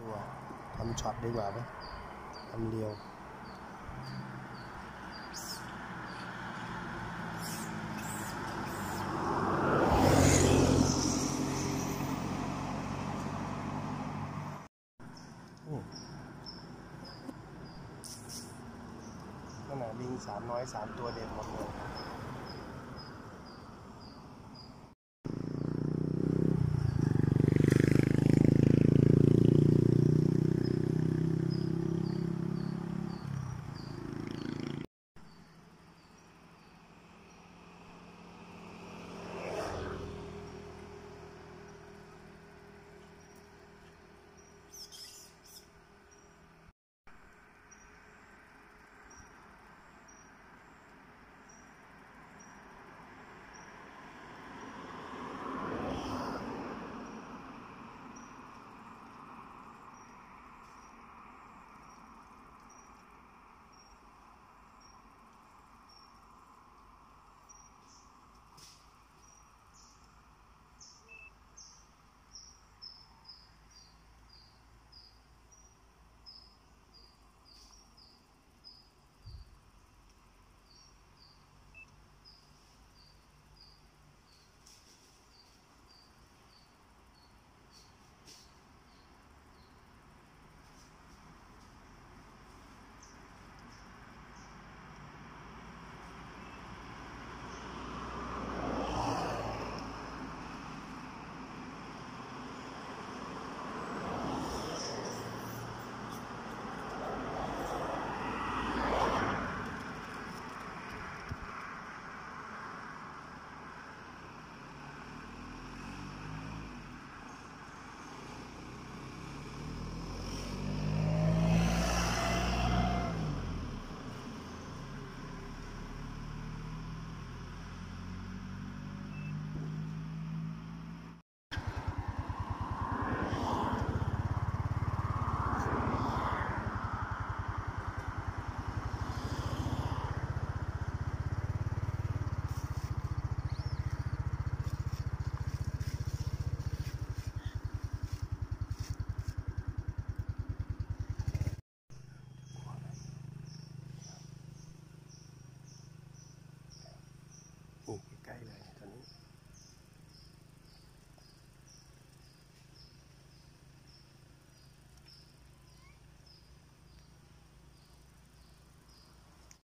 ตัวทำช็อตดีกว่าไหมทำเรียวนั่นแหละลิงสามน้อยสามตัวเด่นหมดเลย